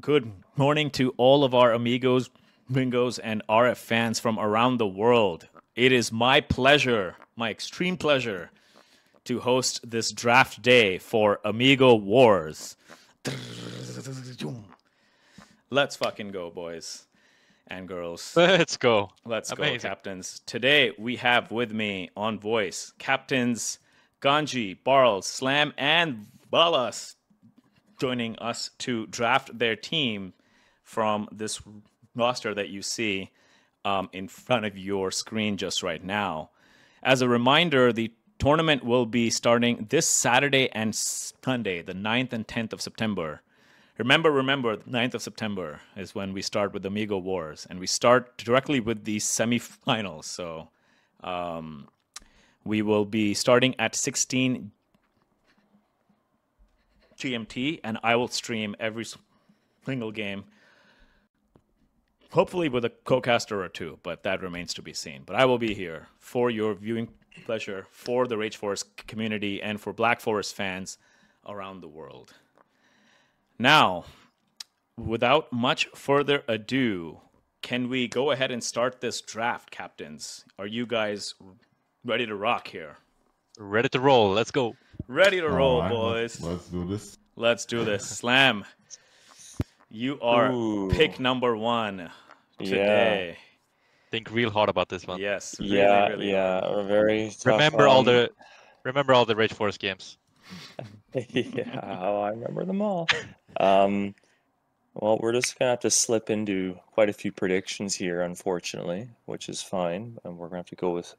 good morning to all of our amigos, gringos, and RF fans from around the world. It is my pleasure, my extreme pleasure, to host this draft day for Amigo Wars. Let's fucking go, boys and girls. Let's go. Let's Amazing. go, captains. Today we have with me on voice captains Ganji, Barles, Slam, and Balas joining us to draft their team from this roster that you see um, in front of your screen just right now. As a reminder, the tournament will be starting this Saturday and Sunday, the 9th and 10th of September. Remember, remember, 9th of September is when we start with the Amigo Wars, and we start directly with the semifinals. So um, we will be starting at 16 GMT, and I will stream every single game. Hopefully, with a co-caster or two, but that remains to be seen. But I will be here for your viewing pleasure, for the Rage Forest community, and for Black Forest fans around the world. Now, without much further ado, can we go ahead and start this draft, captains? Are you guys ready to rock here? Ready to roll. Let's go. Ready to roll, Alright, boys. Let's, let's do this. Let's do this. Slam. You are Ooh. pick number one Yeah. today. Think real hard about this one. Yes. really, Yeah, really yeah, hard. very tough Remember all the remember all the Rage Forest games. yeah, oh, I remember them all. Um, well, we're just gonna have to slip into quite a few predictions here, unfortunately, which is fine, and we're gonna have to go with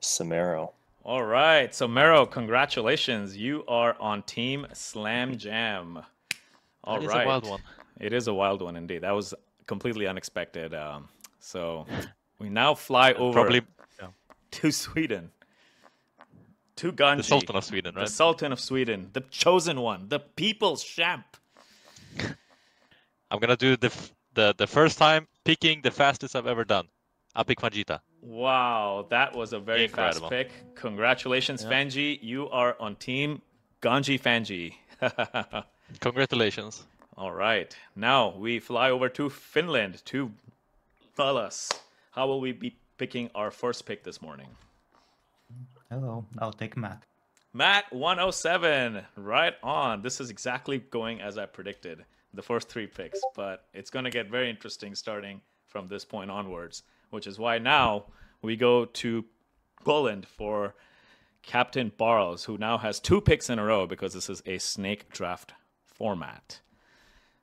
Somero. All right. So, Mero, congratulations. You are on Team Slam Jam. All That is right. a wild one. It is a wild one indeed. That was completely unexpected. Um, so, we now fly over Probably to Sweden. To Ganji. the Sultan of Sweden, right? The? Sultan of Sweden, the chosen one, the people's champ. I'm gonna do the f- the the first time picking the fastest I've ever done. I'll pick Fanjita. Wow, that was a very Incredible. fast pick. Congratulations, Yeah. Fanji. You are on team Ganji Fanji. Congratulations. All right. Now we fly over to Finland to Balas. How will we be picking our first pick this morning? Hello, I'll take Matt. Matt 107. Right on. This is exactly going as I predicted. The first three picks, but it's going to get very interesting starting from this point onwards, which is why now we go to Poland for Captain Barles, who now has two picks in a row because this is a snake draft format.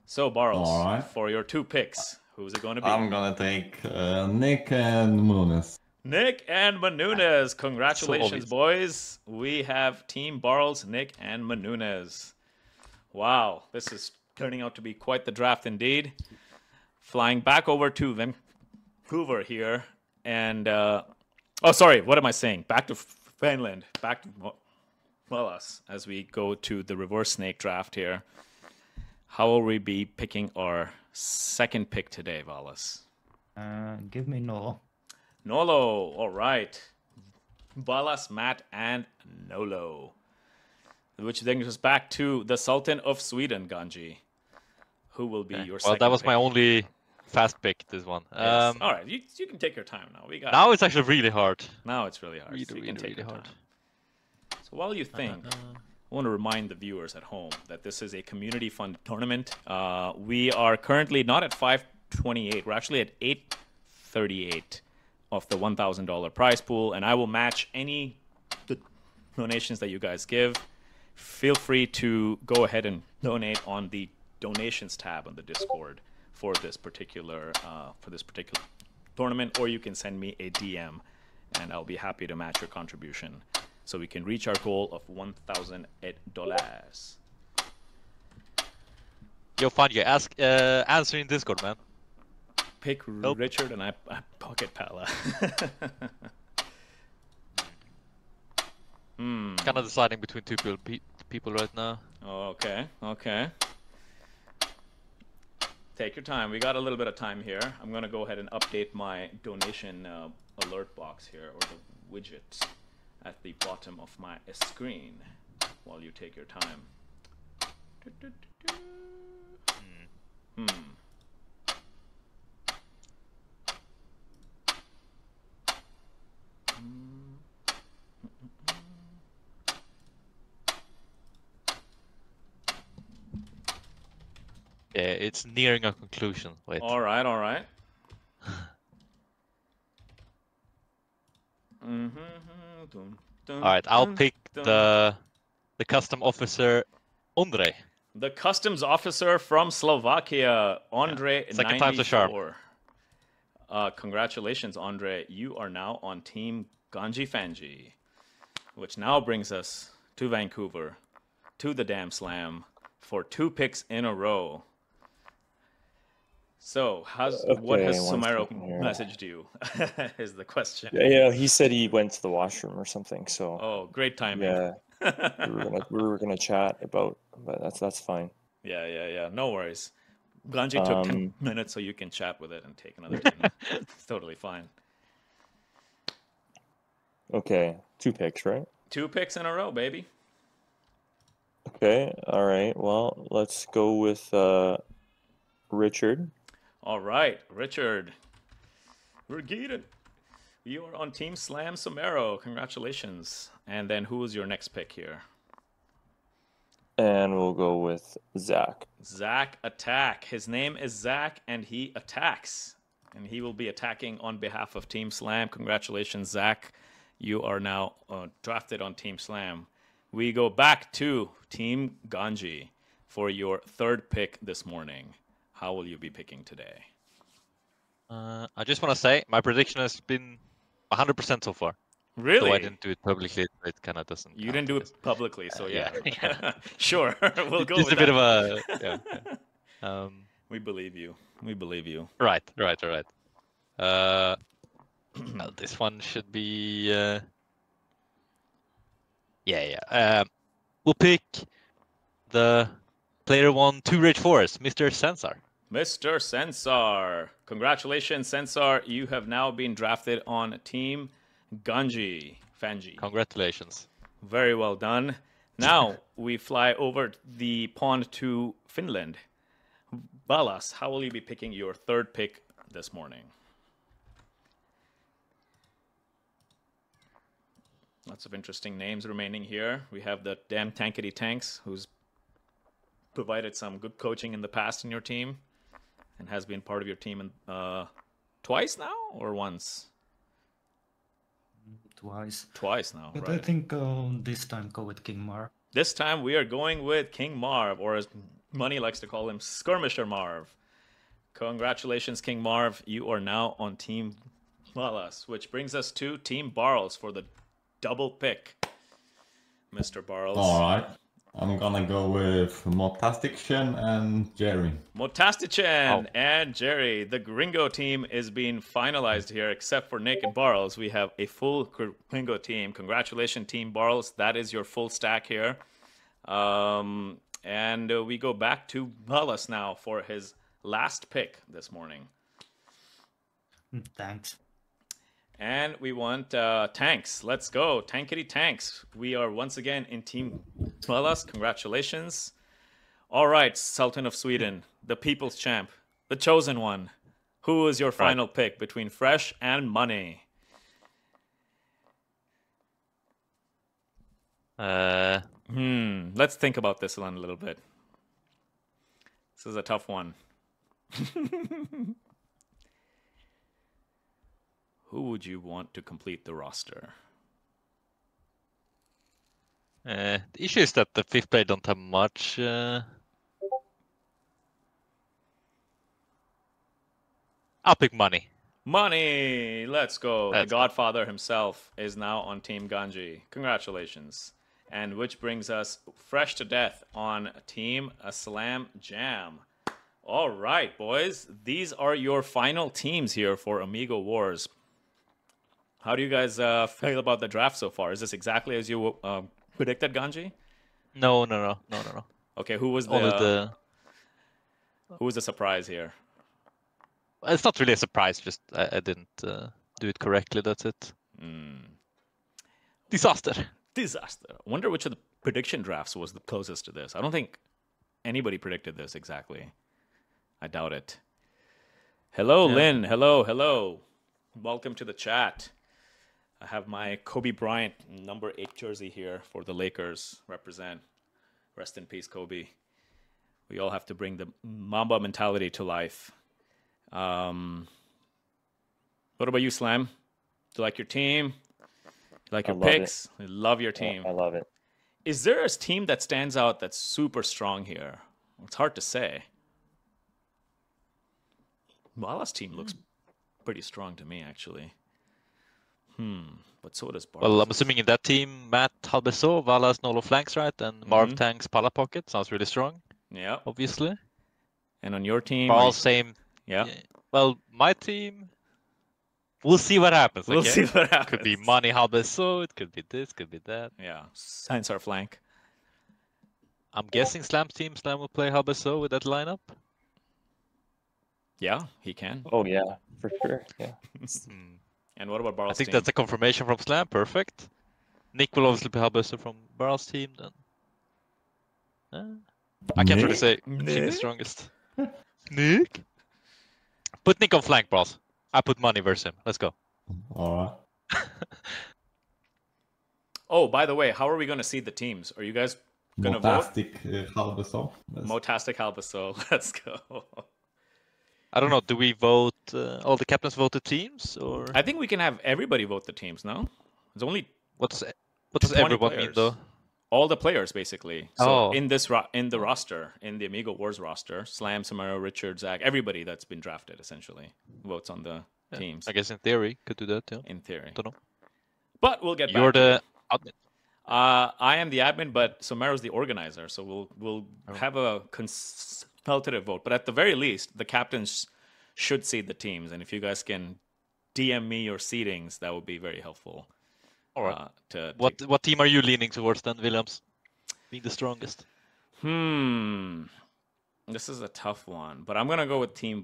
So, Barles, All right. for your two picks, who's it going to be? I'm gonna take uh, Nick and Munes. Nick and Manunes. Congratulations, obvious. boys. We have Team Barles, Nick, and Manunes. Wow, this is turning out to be quite the draft indeed. Flying back over to Vancouver here. And, uh, oh, sorry, what am I saying? Back to Finland. Back to Valas as we go to the reverse snake draft here. How will we be picking our second pick today, Valas? Uh, give me Nolo. Nolo, all right. Valas, Matt, and Nolo. Which brings us back to the Sultan of Sweden, Ganji. Who will be Okay. your Well, second that was my only fast pick. This one. Yes. Um, all right, you, you can take your time now. We got now it's actually really hard. now it's really hard. Really, so you can take really your hard. time. So while you think, I want to remind the viewers at home that this is a community fund tournament. Uh, we are currently not at 528. We're actually at 838 of the $1,000 prize pool, and I will match any donations that you guys give. Feel free to go ahead and donate on the donations tab on the Discord for this particular uh, for this particular tournament, or you can send me a DM, and I'll be happy to match your contribution, so we can reach our goal of one thousand dollars. Yo, fun you ask uh, answer in Discord, man. Pick Nope. Richard and I, I pocket Pala. hmm. Kind of deciding between two people, pe- people right now. Okay. Okay. Take your time. We got a little bit of time here. I'm gonna go ahead and update my donation uh, alert box here, or the widget at the bottom of my screen, while you take your time. Hmm. It's nearing a conclusion. Wait. All right, all right. Mhm, dun, dun, All right, I'll dun, pick the the custom officer Ondrej. The customs officer from Slovakia, Andre. second time's a charm. Uh, congratulations, Andre. You are now on Team Ganji Fanji, which now brings us to Vancouver, to the Dam Slam, for two picks in a row. So, how's what has one Somero second here. messaged you? is the question. Yeah, yeah, he said he went to the washroom or something. So Oh, great timing. yeah, we were gonna we were gonna chat about, but that's that's fine. Yeah, yeah, yeah. No worries. Ganji took 10 Um, minutes so you can chat with it and take another 10 minutes. It's totally fine. Okay, two picks, right? Two picks in a row, baby. Okay, all right. Well, let's go with uh, Richard. All right, Richard. We're Regeated. You are on Team Slam Somero. Congratulations. And then who is your next pick here? And we'll go with Zach. Zach Attack. His name is Zach, and he attacks. And he will be attacking on behalf of Team Slam. Congratulations, Zach. You are now uh, drafted on Team Slam. We go back to Team Ganji for your third pick this morning. How will you be picking today? Uh, I just want to say my prediction has been 100% so far. Really? Though I didn't do it publicly, so it kind of doesn't. You didn't do it publicly, so yeah. yeah, sure, we'll go Just a bit of a yeah. yeah. Um, We believe you. We believe you. right, right, right. Uh, well, this one should be. Uh, yeah, yeah. Um, we'll pick the player one two rage forest, Mr. Sensar. Mr. Sensar. Congratulations, Sensar. You have now been drafted on Team Ganji. Fanji. Congratulations. Very well done. Now we fly over the pond to Finland. Balas, how will you be picking your third pick this morning? Lots of interesting names remaining here. We have the damn tankety tanks, who's provided some good coaching in the past in your team, and has been part of your team in, uh, twice now or once? Twice. Twice now, But I think um, this time go with King Marv. This time we are going with King Marv, or as Money likes to call him, Skirmisher Marv. Congratulations, King Marv. You are now on Team Balas, which brings us to Team Barles for the double pick. Mr. Barles. All right. I'm gonna go with Motastichen and Jerry. Motastichan Oh. and Jerry. The Gringo team is being finalized here, except for Nick and Barles. We have a full Gringo team. Congratulations, Team Barles. That is your full stack here. Um, and uh, we go back to Balas now for his last pick this morning. Thanks. And we want uh, tanks. Let's go. Tankety tanks. We are once again in Team Balas. Congratulations. All right, Sultan of Sweden, the people's champ, the chosen one. Who is your final pick between Fresh and Money? Uh, Hmm. Let's think about this one a little bit. This is a tough one. Who would you want to complete the roster? uh, the issue is that the fifth player don't have much. Uh... I'll pick money. Money! Let's go. Let's the go. Godfather himself is now on Team Ganji. Congratulations. And which brings us fresh to death on Team Slam Jam. All right, boys. These are your final teams here for Amigo Wars. How do you guys uh, feel about the draft so far? Is this exactly as you uh, predicted, Ganji? No, no, no, no, no, no. Okay, who was the, the. who was the surprise here? It's not really a surprise. Just I, I didn't uh, do it correctly. That's it. Hmm. Disaster. disaster. I wonder which of the prediction drafts was the closest to this. I don't think anybody predicted this exactly. I doubt it. Hello, Yeah. Lynn. Hello, hello. Welcome to the chat. I have my Kobe Bryant number eight jersey here for the Lakers. Represent. Rest in peace, Kobe. We all have to bring the Mamba mentality to life. Um, what about you, Slam? Do you like your team? You like I your love it. picks? I love your Yeah, team. I love it. Is there a team that stands out that's super strong here? It's hard to say. Vala's team looks pretty strong to me, actually. Hmm, but so does Bart. Well, I'm assuming in that team, Matt Halbeso, Valas Nolo flanks, right? And Marv Mhm. Tanks Pala Pocket. Sounds really strong, yeah. obviously. And on your team, All you- same. yeah, yeah. Well, my team, we'll see what happens. we'll okay? see what happens. Could be Money Halbeso, it could be this, could be that. Yeah, Sensar flank. I'm guessing Slam's team, Slam will play Halbeso with that lineup. Yeah, he can. Oh yeah, for sure. Yeah. And what about Barl's I think team? that's a confirmation from Slam. Perfect. Nick will obviously be Halbeso from Barl's team then. Uh, I can't really say which team Nick? is strongest. Nick? Put Nick on flank, Barls. I put money versus him. Let's go. Alright. Oh, by the way, how are we going to see the teams? Are you guys Gonna vote? Motastic uh, Halbersson. That's- Motastic Halbaso? Let's go. I don't know. Do we vote? Uh, all the captains vote the teams, or I think we can have everybody vote the teams. No, it's only what's what does 20 everyone mean though? all the players basically. So Oh. in this ro- in the roster, in the Amigo Wars roster, Slam, Somero, Richard, Zach, everybody that's been drafted essentially votes on the Yeah, teams. I guess in theory could do that. Yeah. In theory, Don't know. but we'll get You're back. to it. the admin. Uh, I am the admin, but Somero's the organizer, so we'll we'll Oh. have a consultative vote. But at the very least, the captains should seed the teams, and if you guys can DM me your seedings, that would be very helpful. All right. Uh, to what take- what team are you leaning towards then, Villiams? Being the strongest. Hmm, this is a tough one, but I'm gonna go with team.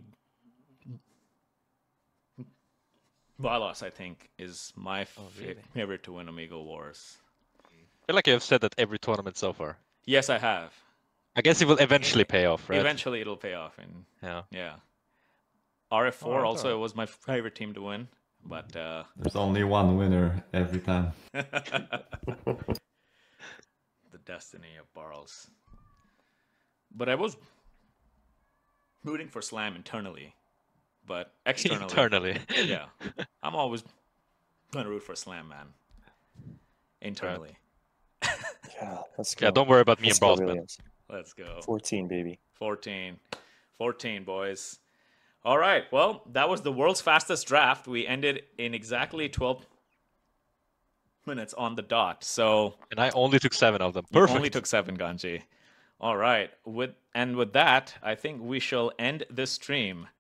Valos, I think, is my Oh, really? favorite to win Amigo Wars. I feel like you have said that every tournament so far. Yes, I have. I guess it will eventually pay off, right? Eventually, it'll pay off, and Yeah. Yeah. RF4 Alright, also alright. was my favorite team to win, but uh, There's only one winner every time. the destiny of Barles. But I was rooting for Slam internally, but externally, Internally. yeah, I'm always gonna root for Slam, man. Internally, Yeah. Let's go. yeah. Don't worry about me Let's and go, Balls, man. Let's go. 14, baby. 14. 14, boys. All right. Well, that was the world's fastest draft. We ended in exactly 12 minutes on the dot. So And I only took seven of them. Perfect. only took seven, Ganji. All right. With and with that, I think we shall end this stream.